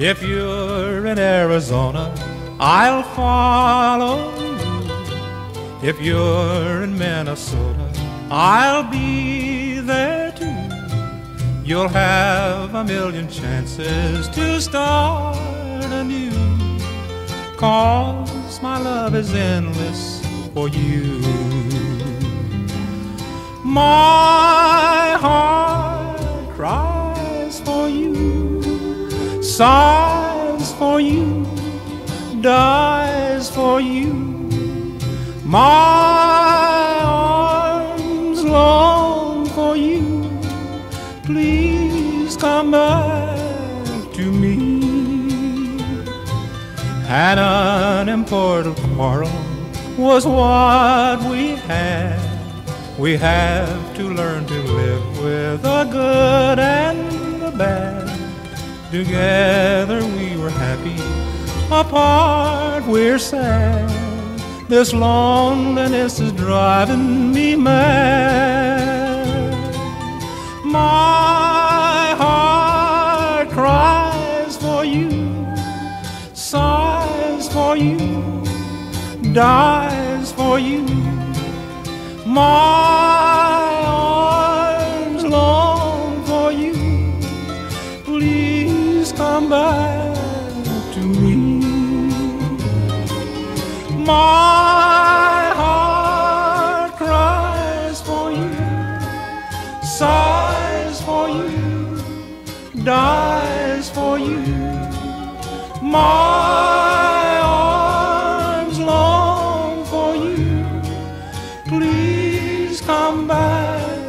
If you're in Arizona, I'll follow you. If you're in Minnesota, I'll be there too. You'll have a million chances to start anew. Cause my love is endless for you. My heart cries for you, sighs for you, dies for you. My arms long for you. Please come back to me. An unimportant quarrel was what we had. We have to learn to live with the good. Together we were happy, apart we're sad. This loneliness is driving me mad. My heart cries for you, sighs for you, dies for you. My sighs for you, dies for you. My arms long for you. Please come back